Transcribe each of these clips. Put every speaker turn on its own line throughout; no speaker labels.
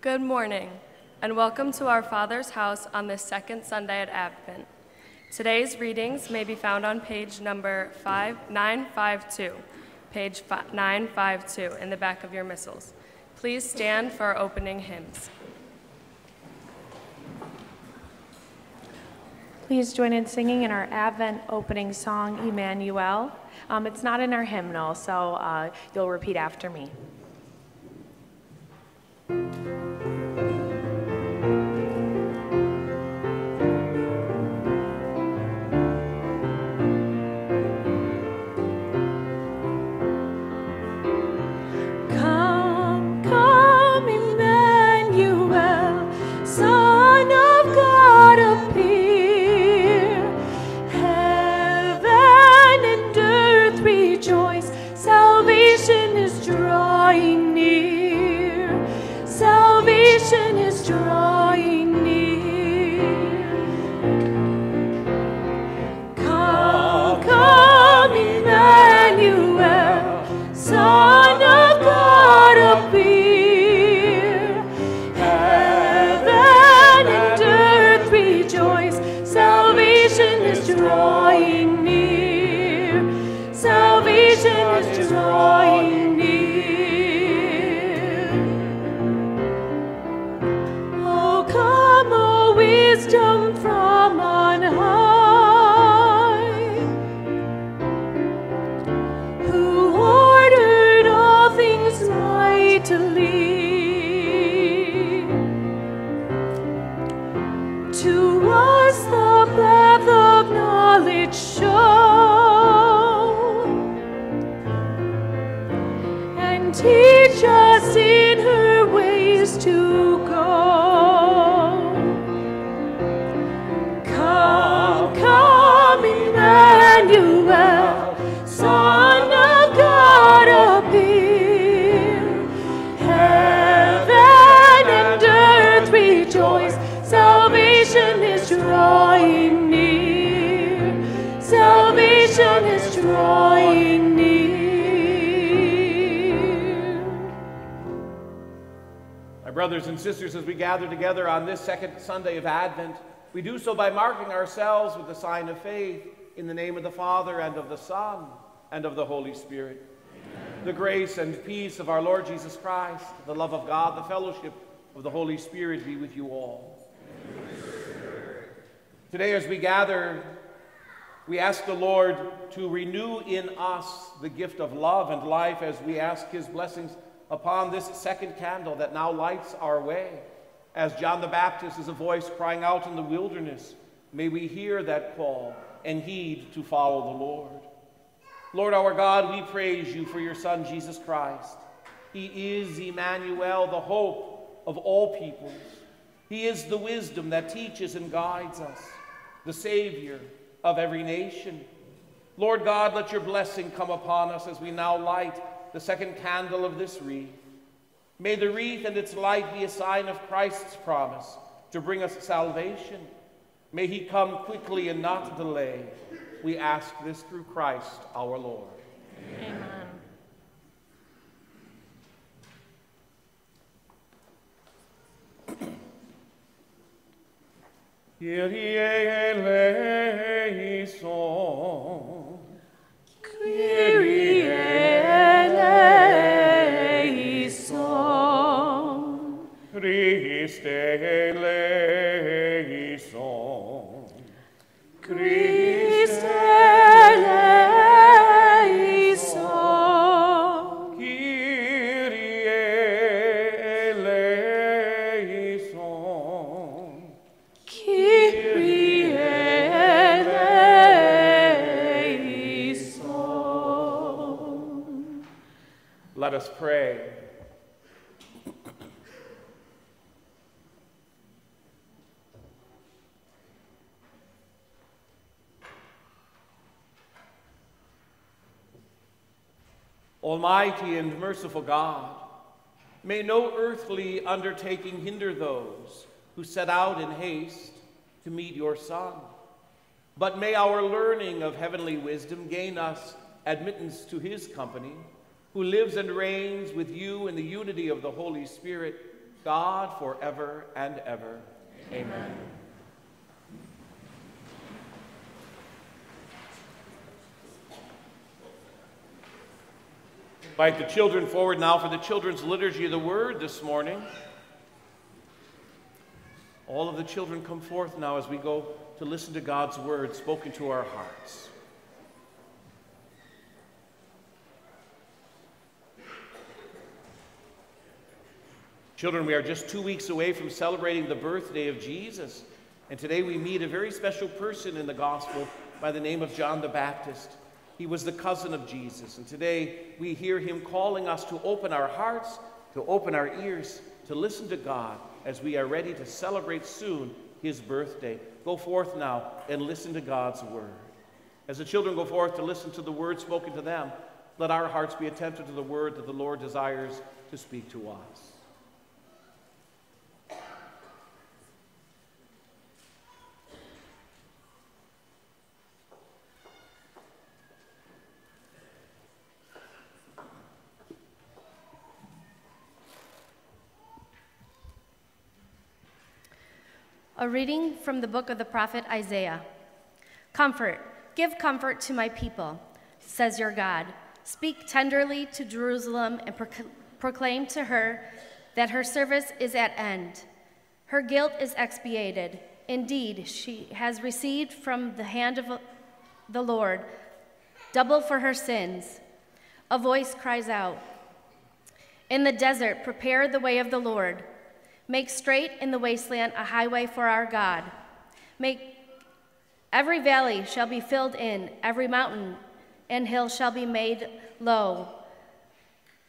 Good morning, and welcome to our Father's house on this second Sunday at Advent. Today's readings may be found on page number 5952, page 952 in the back of your missals. Please stand for our opening hymns.
Please join in singing in our Advent opening song, Emmanuel. Um, it's not in our hymnal, so uh, you'll repeat after me.
This second Sunday of Advent, we do so by marking ourselves with the sign of faith in the name of the Father and of the Son and of the Holy Spirit. The grace and peace of our Lord Jesus Christ, the love of God, the fellowship of the Holy Spirit be with you all. Today, as we gather, we ask the Lord to renew in us the gift of love and life as we ask his blessings upon this second candle that now lights our way. As John the Baptist is a voice crying out in the wilderness, may we hear that call and heed to follow the Lord. Lord our God, we praise you for your Son, Jesus Christ. He is Emmanuel, the hope of all peoples. He is the wisdom that teaches and guides us, the Savior of every nation. Lord God, let your blessing come upon us as we now light the second candle of this wreath. May the wreath and its light be a sign of Christ's promise to bring us salvation. May he come quickly and not delay. We ask this through Christ our Lord.
Amen.
Kyrie eleison.
Kyrie eleison.
Christe eleison.
Christe eleison.
Kyrie eleison.
Kyrie eleison.
Let us pray. Almighty and merciful God, may no earthly undertaking hinder those who set out in haste to meet your Son. But may our learning of heavenly wisdom gain us admittance to his company, who lives and reigns with you in the unity of the Holy Spirit, God forever and ever. Amen. Invite the children forward now for the children's liturgy of the word this morning. All of the children come forth now as we go to listen to God's word spoken to our hearts. Children, we are just two weeks away from celebrating the birthday of Jesus. And today we meet a very special person in the gospel by the name of John the Baptist. He was the cousin of Jesus. And today we hear him calling us to open our hearts, to open our ears, to listen to God as we are ready to celebrate soon his birthday. Go forth now and listen to God's word. As the children go forth to listen to the word spoken to them, let our hearts be attentive to the word that the Lord desires to speak to us.
A reading from the book of the prophet Isaiah. Comfort, give comfort to my people, says your God. Speak tenderly to Jerusalem and proclaim to her that her service is at end. Her guilt is expiated. Indeed, she has received from the hand of the Lord double for her sins. A voice cries out In the desert, prepare the way of the Lord Make straight in the wasteland a highway for our God. Make every valley shall be filled in, every mountain and hill shall be made low.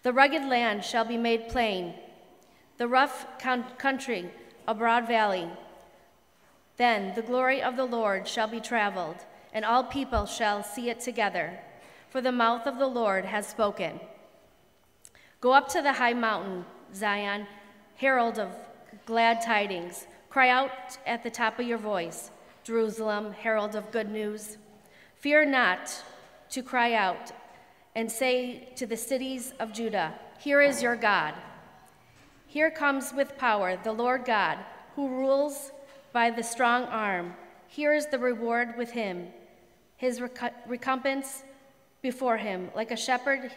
The rugged land shall be made plain, the rough country a broad valley. Then the glory of the Lord shall be traveled, and all people shall see it together, for the mouth of the Lord has spoken. Go up to the high mountain, Zion, herald of glad tidings. Cry out at the top of your voice, Jerusalem, herald of good news. Fear not to cry out and say to the cities of Judah, Here is your God. Here comes with power the Lord God, who rules by the strong arm. Here is the reward with him, his recompense before him. Like a shepherd,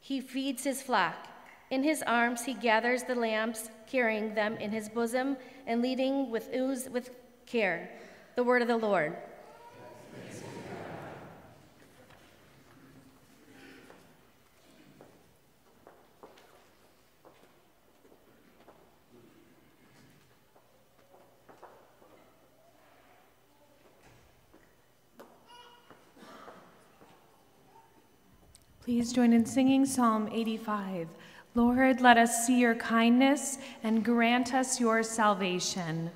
he feeds his flock. In his arms he gathers the lambs, carrying them in his bosom and leading with ooze with care. The word of the Lord.
Please join in singing Psalm 85. Lord, let us see your kindness and grant us your salvation.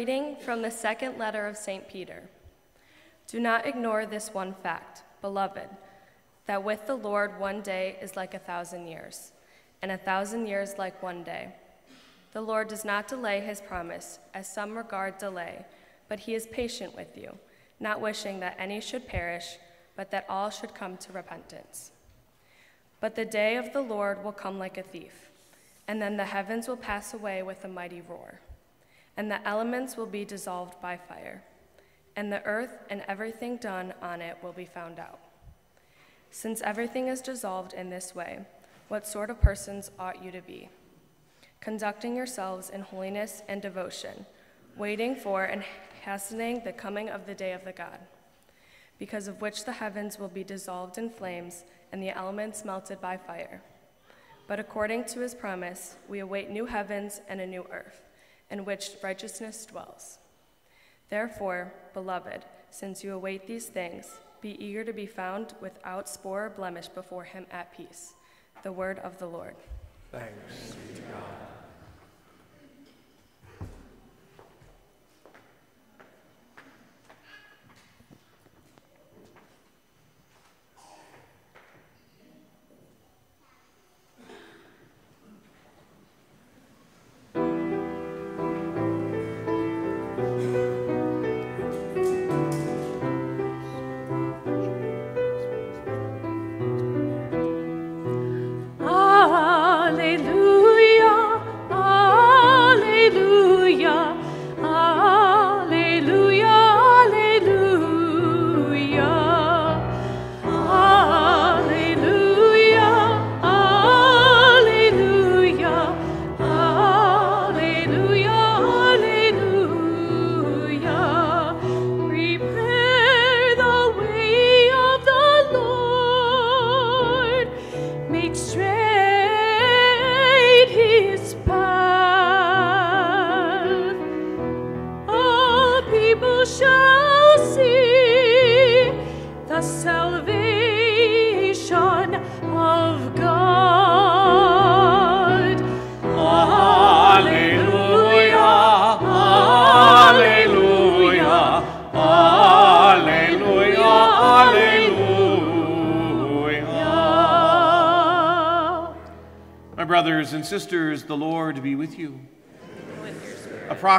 Reading from the second letter of St. Peter. Do not ignore this one fact, beloved, that with the Lord one day is like a thousand years, and a thousand years like one day. The Lord does not delay his promise, as some regard delay, but he is patient with you, not wishing that any should perish, but that all should come to repentance. But the day of the Lord will come like a thief, and then the heavens will pass away with a mighty roar and the elements will be dissolved by fire, and the earth and everything done on it will be found out. Since everything is dissolved in this way, what sort of persons ought you to be? Conducting yourselves in holiness and devotion, waiting for and hastening the coming of the day of the God, because of which the heavens will be dissolved in flames and the elements melted by fire. But according to his promise, we await new heavens and a new earth in which righteousness dwells. Therefore, beloved, since you await these things, be eager to be found without spore or blemish before him at peace. The word of the Lord.
Thanks be to God.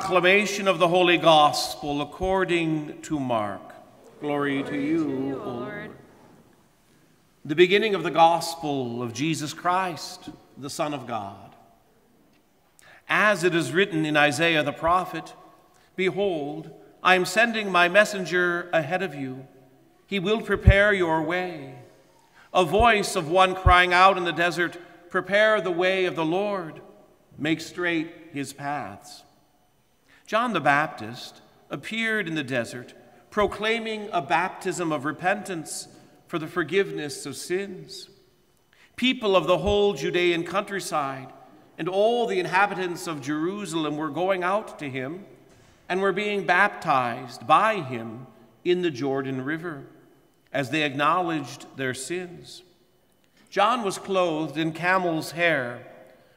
Proclamation of the Holy Gospel according to Mark. Glory to you, O Lord. The beginning of the Gospel of Jesus Christ, the Son of God. As it is written in Isaiah the prophet, Behold, I am sending my messenger ahead of you. He will prepare your way. A voice of one crying out in the desert, Prepare the way of the Lord, make straight his paths. John the Baptist appeared in the desert, proclaiming a baptism of repentance for the forgiveness of sins. People of the whole Judean countryside and all the inhabitants of Jerusalem were going out to him and were being baptized by him in the Jordan River as they acknowledged their sins. John was clothed in camel's hair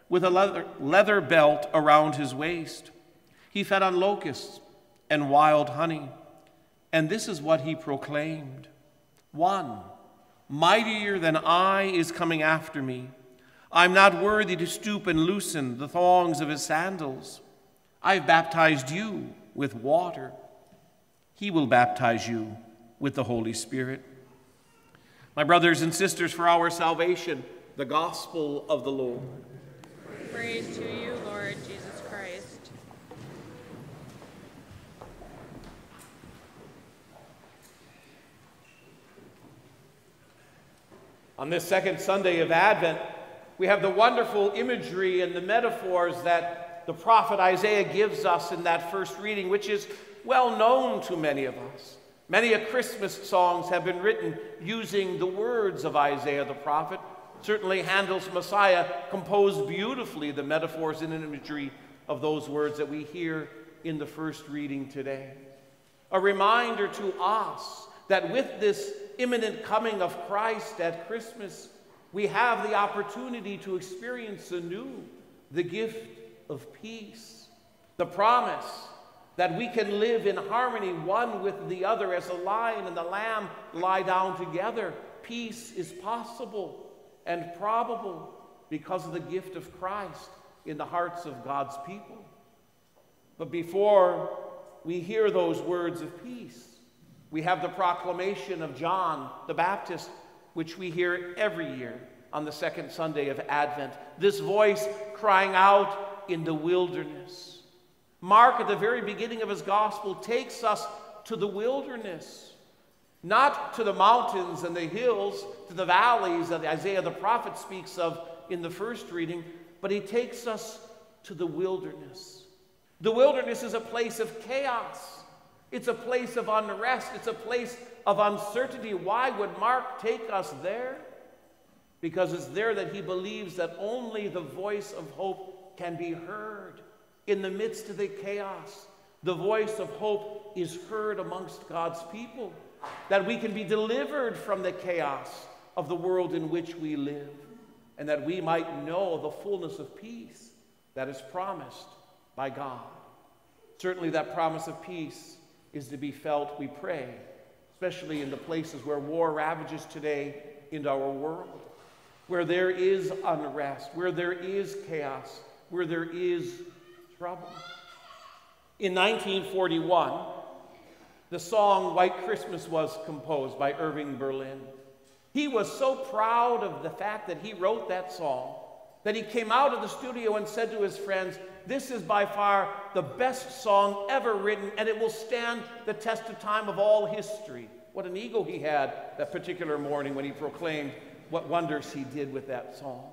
with a leather, belt around his waist. He fed on locusts and wild honey. And this is what he proclaimed One, mightier than I, is coming after me. I'm not worthy to stoop and loosen the thongs of his sandals. I've baptized you with water. He will baptize you with the Holy Spirit. My brothers and sisters, for our salvation, the gospel of the Lord.
Praise to you, Lord Jesus Christ.
On this second Sunday of Advent, we have the wonderful imagery and the metaphors that the prophet Isaiah gives us in that first reading, which is well known to many of us. Many a Christmas songs have been written using the words of Isaiah the prophet. Certainly, Handel's Messiah composed beautifully the metaphors and imagery of those words that we hear in the first reading today. A reminder to us that with this imminent coming of Christ at Christmas, we have the opportunity to experience anew the gift of peace, the promise that we can live in harmony one with the other as the lion and the lamb lie down together. Peace is possible and probable because of the gift of Christ in the hearts of God's people. But before we hear those words of peace, we have the proclamation of John the Baptist, which we hear every year on the second Sunday of Advent. This voice crying out in the wilderness. Mark, at the very beginning of his gospel, takes us to the wilderness, not to the mountains and the hills, to the valleys that Isaiah the prophet speaks of in the first reading, but he takes us to the wilderness. The wilderness is a place of chaos. It's a place of unrest. It's a place of uncertainty. Why would Mark take us there? Because it's there that he believes that only the voice of hope can be heard in the midst of the chaos. The voice of hope is heard amongst God's people, that we can be delivered from the chaos of the world in which we live, and that we might know the fullness of peace that is promised by God. Certainly, that promise of peace is to be felt, we pray, especially in the places where war ravages today in our world, where there is unrest, where there is chaos, where there is trouble. In 1941, the song White Christmas was composed by Irving Berlin. He was so proud of the fact that he wrote that song that he came out of the studio and said to his friends, This is by far the best song ever written, and it will stand the test of time of all history. What an ego he had that particular morning when he proclaimed what wonders he did with that song.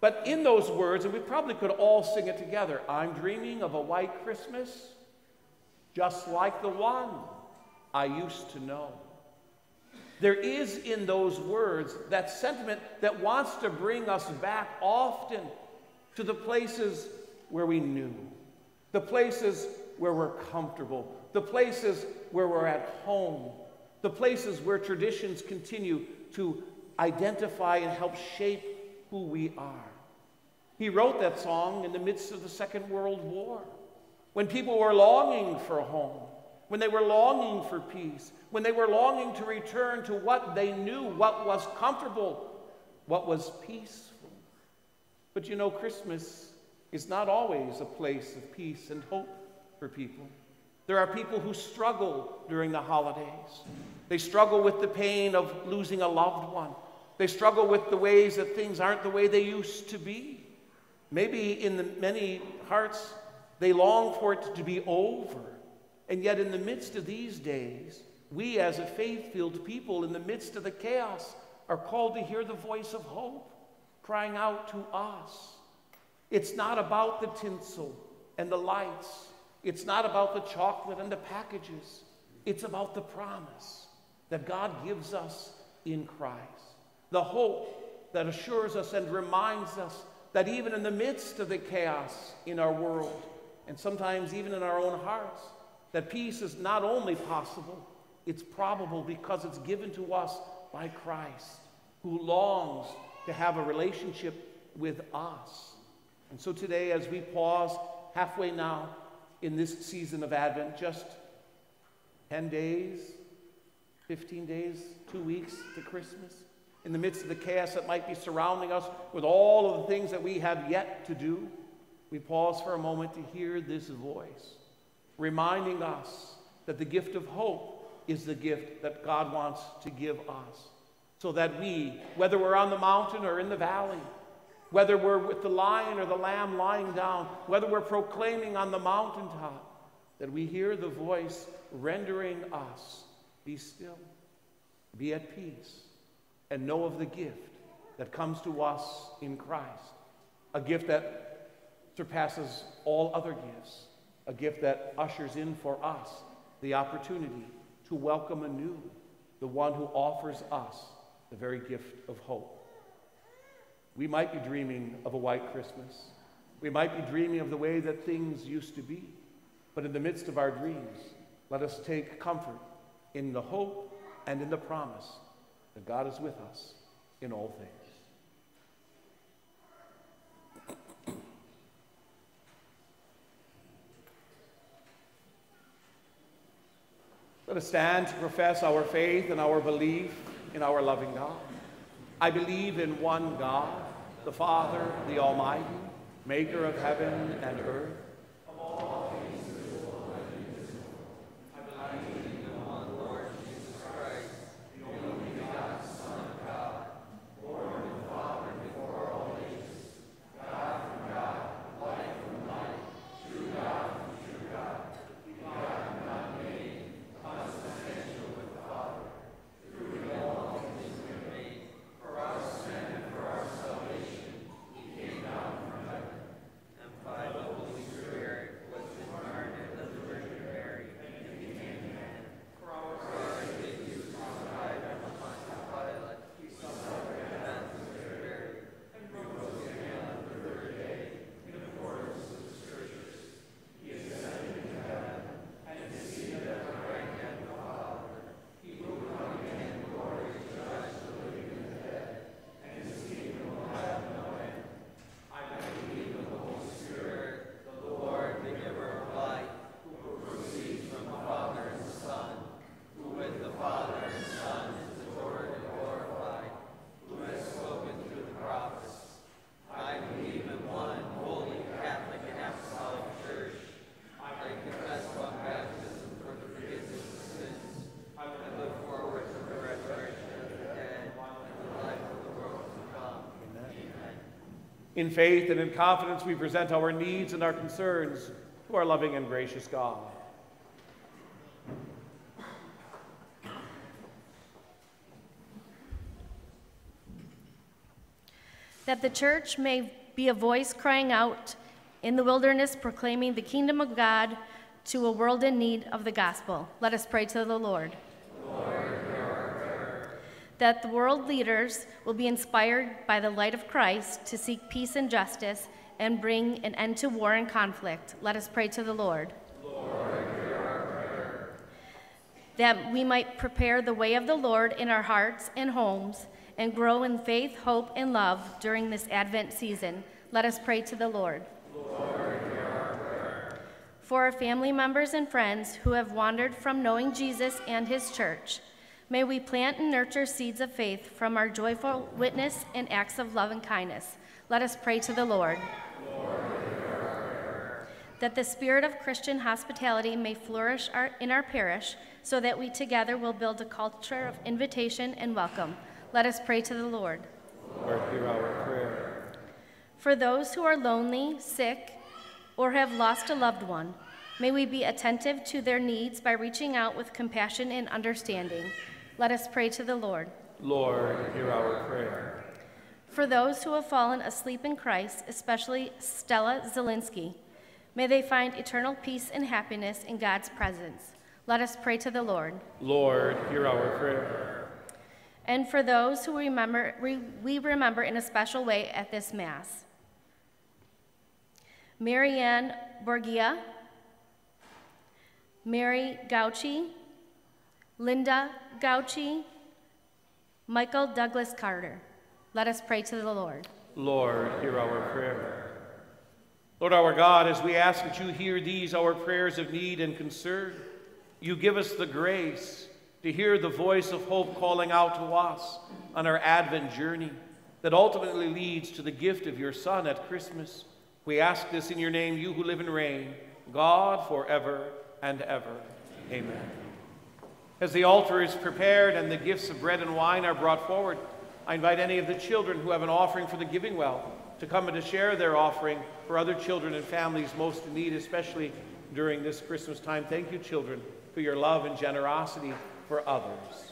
But in those words, and we probably could all sing it together I'm dreaming of a white Christmas, just like the one I used to know. There is in those words that sentiment that wants to bring us back often to the places where we knew, the places where we're comfortable, the places where we're at home, the places where traditions continue to identify and help shape who we are. He wrote that song in the midst of the Second World War, when people were longing for a home, when they were longing for peace, when they were longing to return to what they knew, what was comfortable, what was peaceful. But you know, Christmas is not always a place of peace and hope for people. There are people who struggle during the holidays. They struggle with the pain of losing a loved one. They struggle with the ways that things aren't the way they used to be. Maybe in the many hearts, they long for it to be over. And yet, in the midst of these days, we as a faith filled people, in the midst of the chaos, are called to hear the voice of hope crying out to us. It's not about the tinsel and the lights, it's not about the chocolate and the packages. It's about the promise that God gives us in Christ. The hope that assures us and reminds us that even in the midst of the chaos in our world, and sometimes even in our own hearts, that peace is not only possible, it's probable because it's given to us by Christ, who longs to have a relationship with us. And so today, as we pause halfway now in this season of Advent, just 10 days, 15 days, two weeks to Christmas, in the midst of the chaos that might be surrounding us with all of the things that we have yet to do, we pause for a moment to hear this voice, reminding us that the gift of hope is the gift that God wants to give us. So that we, whether we're on the mountain or in the valley, whether we're with the lion or the lamb lying down, whether we're proclaiming on the mountaintop, that we hear the voice rendering us be still, be at peace, and know of the gift that comes to us in Christ, a gift that surpasses all other gifts, a gift that ushers in for us the opportunity to welcome anew the one who offers us the very gift of hope. We might be dreaming of a white Christmas. We might be dreaming of the way that things used to be. But in the midst of our dreams, let us take comfort in the hope and in the promise that God is with us in all things. Let us stand to profess our faith and our belief in our loving God. I believe in one God, the Father, the Almighty, maker of heaven and earth In faith and in confidence, we present our needs and our concerns to our loving and gracious God.
That the church may be a voice crying out in the wilderness, proclaiming the kingdom of God to a world in need of the gospel. Let us pray to the Lord that the world leaders will be inspired by the light of Christ to seek peace and justice and bring an end to war and conflict. Let us pray to the Lord. Lord that we might prepare the way of the Lord in our hearts and homes and grow in faith, hope, and love during this Advent season. Let us pray to the Lord. Lord For our family members and friends who have wandered from knowing Jesus and his church, May we plant and nurture seeds of faith from our joyful witness and acts of love and kindness. Let us pray to the Lord. Lord that the spirit of Christian hospitality may flourish our, in our parish so that we together will build a culture of invitation and welcome. Let us pray to the Lord.
Lord, hear our prayer.
For those who are lonely, sick, or have lost a loved one, may we be attentive to their needs by reaching out with compassion and understanding. Let us pray to the Lord.
Lord, hear our prayer.
For those who have fallen asleep in Christ, especially Stella Zielinski, may they find eternal peace and happiness in God's presence. Let us pray to the Lord.
Lord, hear our prayer.
And for those who remember, we remember in a special way at this Mass. Marianne Borgia, Mary Gauchi, Linda Gauchi, Michael Douglas Carter. Let us pray to the Lord.
Lord, hear our prayer. Lord our God, as we ask that you hear these, our prayers of need and concern, you give us the grace to hear the voice of hope calling out to us on our Advent journey that ultimately leads to the gift of your Son at Christmas. We ask this in your name, you who live and reign, God forever and ever. Amen. As the altar is prepared and the gifts of bread and wine are brought forward, I invite any of the children who have an offering for the giving well to come and to share their offering for other children and families most in need, especially during this Christmas time. Thank you, children, for your love and generosity for others.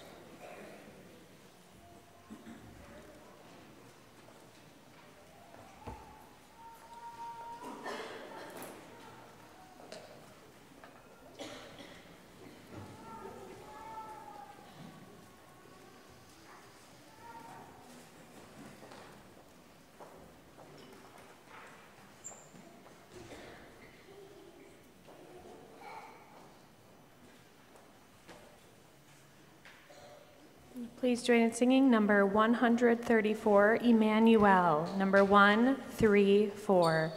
Please join in singing number 134, Emmanuel, number 134.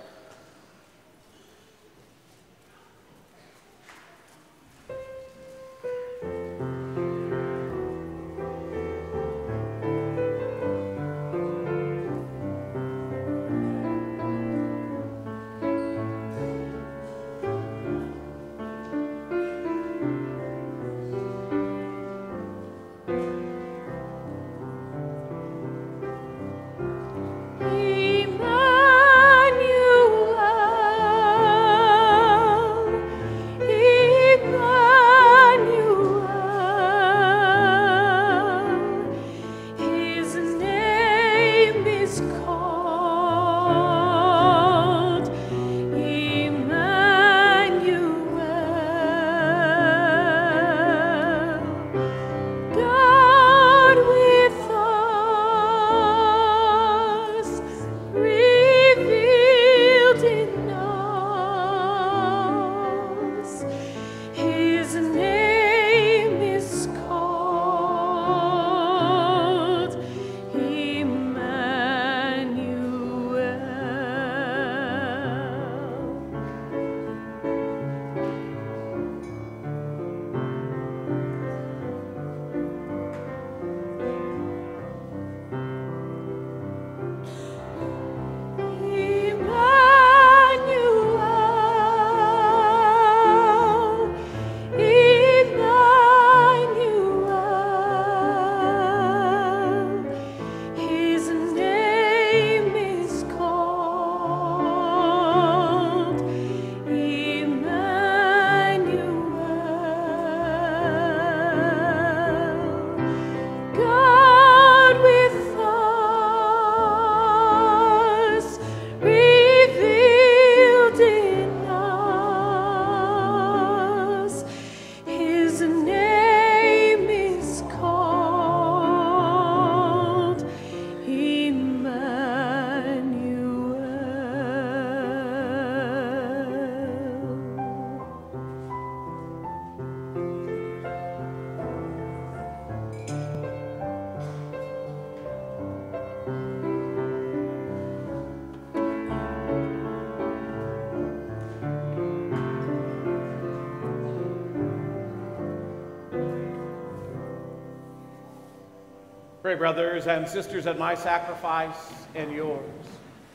Pray, brothers and sisters, that my sacrifice and yours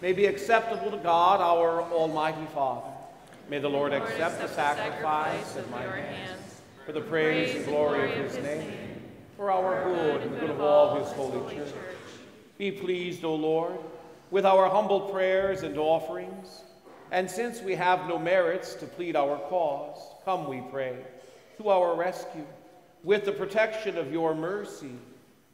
may be acceptable to God, our Almighty Father. May the Lord,
Lord
accept the sacrifice of my hands. for the praise and glory of his name, for our good and the good of all his holy church. Be pleased, O Lord, with our humble prayers and offerings. And since we have no merits to plead our cause, come, we pray, to our rescue with the protection of your mercy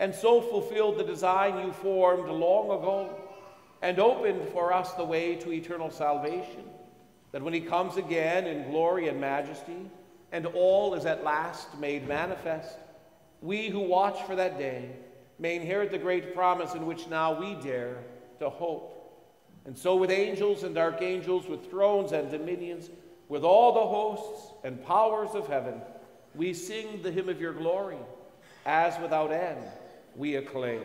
and so fulfilled the design you formed long ago, and opened for us the way to eternal salvation, that when he comes again in glory and majesty, and all is at last made manifest, we who watch for that day may inherit the great promise in which now we dare to hope. And so, with angels and archangels, with thrones and dominions, with all the hosts and powers of heaven, we sing the hymn of your glory, as without end we acclaim.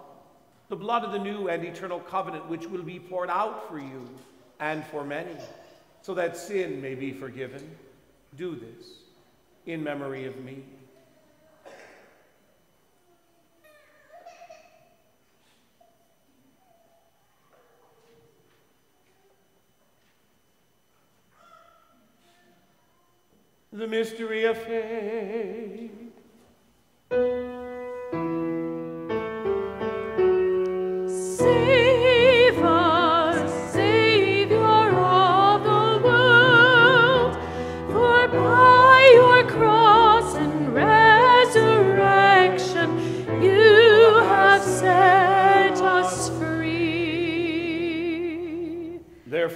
the blood of the new and eternal covenant, which will be poured out for you and for many, so that sin may be forgiven. Do this in memory of me. The mystery of faith.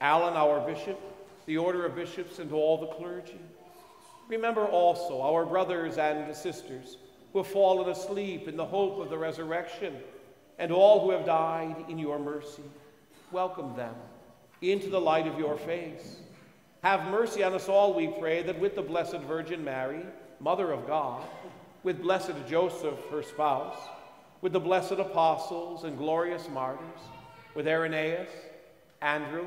Allen, our bishop, the order of bishops, and all the clergy. Remember also our brothers and sisters who have fallen asleep in the hope of the resurrection, and all who have died in your mercy. Welcome them into the light of your face. Have mercy on us all, we pray, that with the Blessed Virgin Mary, Mother of God, with blessed Joseph, her spouse, with the blessed apostles and glorious martyrs, with Irenaeus, Andrew,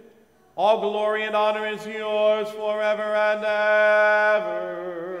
all glory and honor is yours forever and ever.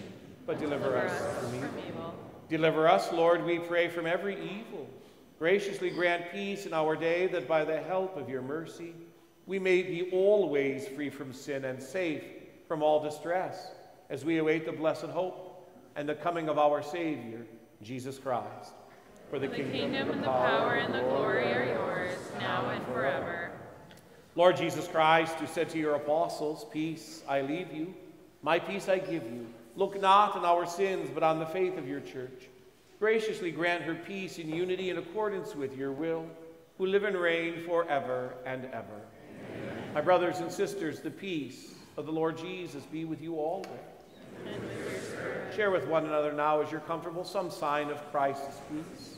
but deliver us from evil. Deliver us, Lord, we pray, from every evil. Graciously grant peace in our day, that by the help of your mercy, we may be always free from sin and safe from all distress, as we await the blessed hope and the coming of our Savior, Jesus Christ.
For the, the kingdom, kingdom, and the power, and the glory are yours, now and forever.
Lord Jesus Christ, who said to your apostles, Peace I leave you, my peace I give you. Look not on our sins, but on the faith of your church. Graciously grant her peace and unity in accordance with your will, who live and reign forever and ever. Amen. My brothers and sisters, the peace of the Lord Jesus be with you always. With Share with one another now, as you're comfortable, some sign of Christ's peace.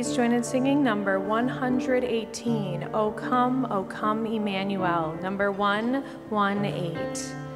Please join in singing number 118, O Come, O Come, Emmanuel, number 118.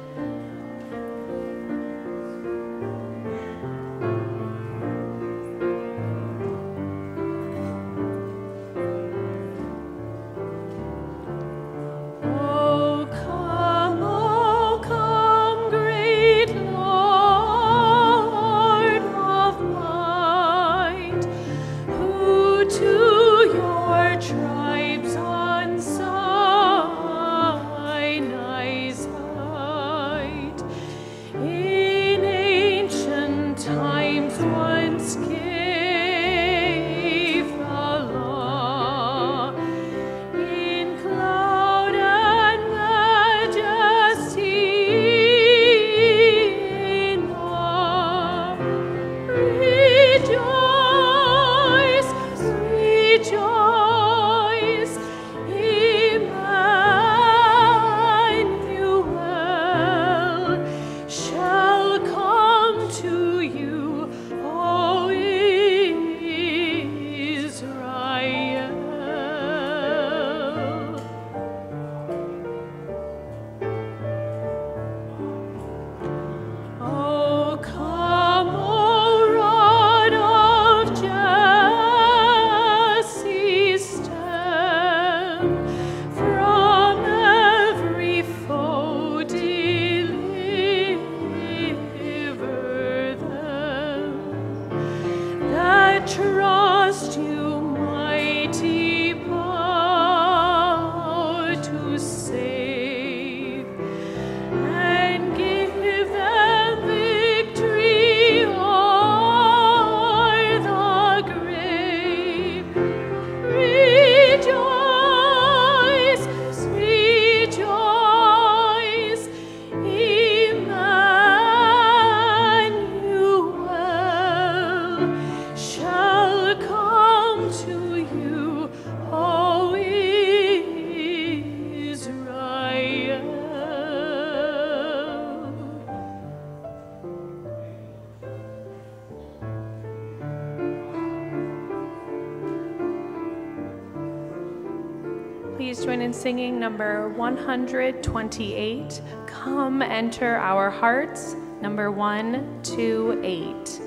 singing number 128, Come Enter Our Hearts, number 128.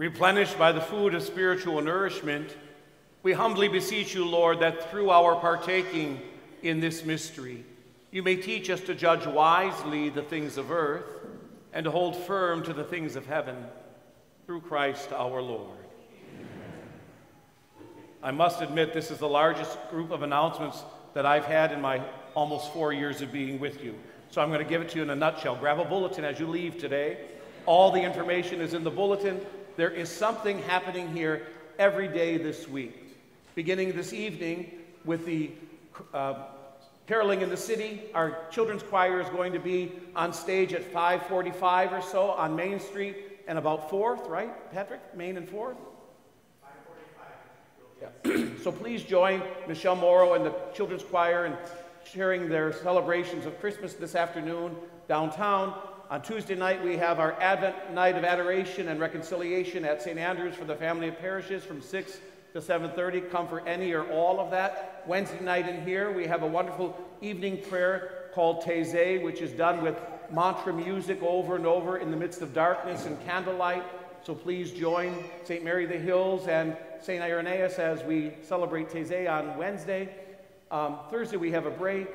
Replenished by the food of spiritual nourishment, we humbly beseech you, Lord, that through our partaking in this mystery, you may teach us to judge wisely the things of earth and to hold firm to the things of heaven through Christ our Lord. I must admit, this is the largest group of announcements that I've had in my almost four years of being with you. So I'm going to give it to you in a nutshell. Grab a bulletin as you leave today. All the information is in the bulletin. There is something happening here every day this week. Beginning this evening with the uh, caroling in the city, our children's choir is going to be on stage at 5:45 or so on Main Street and about 4th, right, Patrick? Main and 4th? Yeah. so please join Michelle Morrow and the children's choir in sharing their celebrations of Christmas this afternoon downtown. On Tuesday night, we have our Advent night of adoration and reconciliation at St. Andrews for the family of parishes from 6 to 7.30. Come for any or all of that. Wednesday night in here, we have a wonderful evening prayer called Taizé, which is done with mantra music over and over in the midst of darkness and candlelight. So please join St. Mary the Hills and St. Irenaeus as we celebrate Taizé on Wednesday. Um, Thursday, we have a break.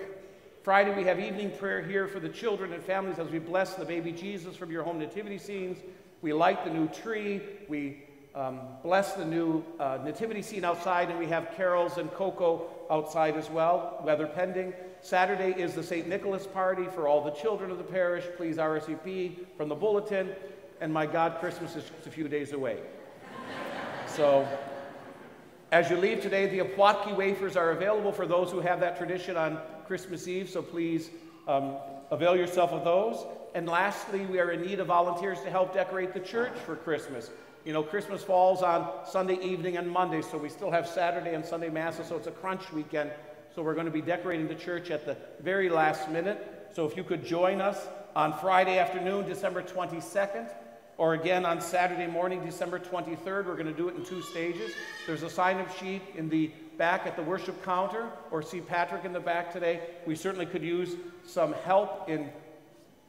Friday, we have evening prayer here for the children and families as we bless the baby Jesus from your home nativity scenes. We light the new tree. We um, bless the new uh, nativity scene outside, and we have carols and cocoa outside as well, weather pending. Saturday is the St. Nicholas party for all the children of the parish. Please RSVP from the bulletin. And my God, Christmas is just a few days away. so as you leave today, the Opłatki wafers are available for those who have that tradition on Christmas Eve, so please um, avail yourself of those. And lastly, we are in need of volunteers to help decorate the church for Christmas. You know, Christmas falls on Sunday evening and Monday, so we still have Saturday and Sunday Masses, so it's a crunch weekend. So we're going to be decorating the church at the very last minute. So if you could join us on Friday afternoon, December 22nd, or again on Saturday morning, December 23rd. We're going to do it in two stages. There's a sign up sheet in the back at the worship counter, or see Patrick in the back today. We certainly could use some help in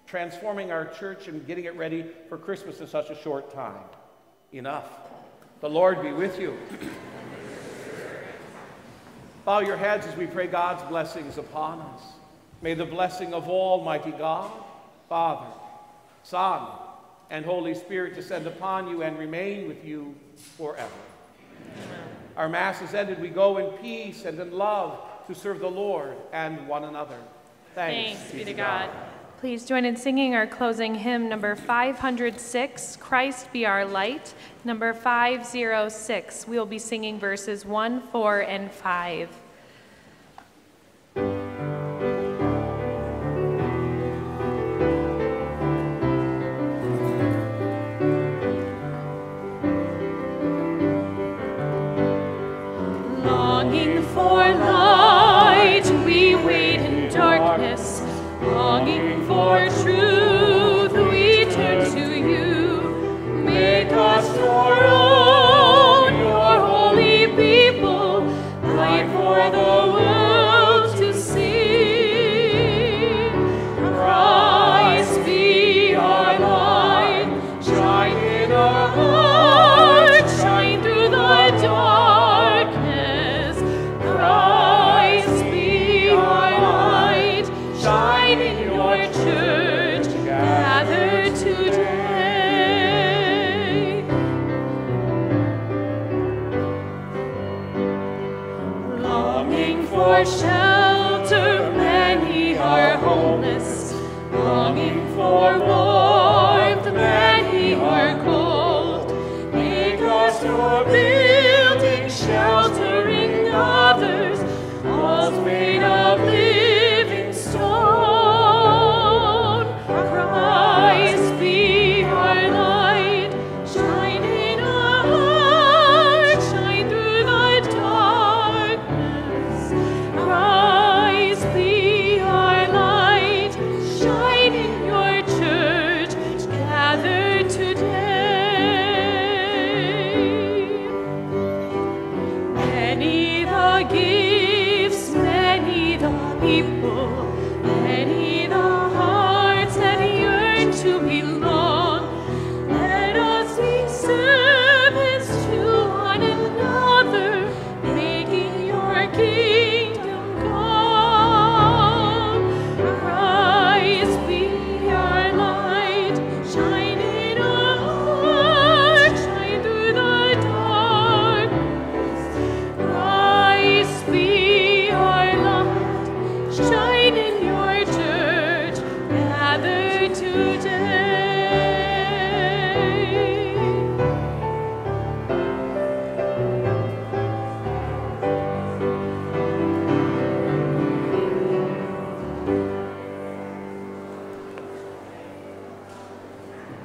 transforming our church and getting it ready for Christmas in such a short time. Enough. The Lord be with you. Bow your heads as we pray God's blessings upon us. May the blessing of Almighty God, Father, Son, and Holy Spirit descend upon you and remain with you forever. Amen. Our Mass is ended. We go in peace and in love to serve the Lord and one another.
Thanks, Thanks be to God. God.
Please join in singing our closing hymn, number 506, Christ Be Our Light, number 506. We will be singing verses 1, 4, and 5.
To belong. Let us be saved.